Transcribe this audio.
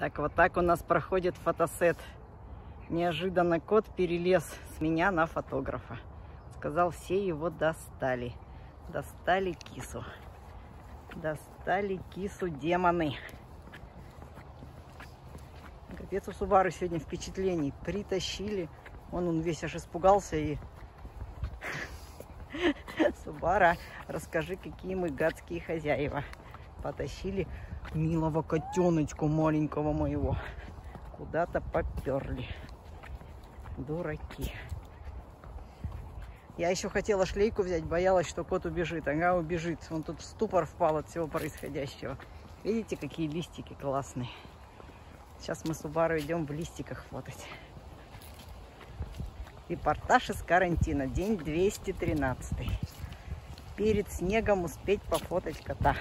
Так, вот так у нас проходит фотосет. Неожиданно кот перелез с меня на фотографа. Сказал, все его достали. Достали кису. Достали кису демоны. Капец у Субары сегодня впечатлений. Притащили. Он, он весь аж испугался и... Субара, расскажи, какие мы гадские хозяева. Потащили милого котеночку маленького моего. Куда-то поперли. Дураки. Я еще хотела шлейку взять, боялась, что кот убежит. Ага, убежит. Он тут в ступор впал от всего происходящего. Видите, какие листики классные. Сейчас мы с Убару идем в листиках фотать. Репортаж из карантина. День 213. Перед снегом успеть пофотать кота.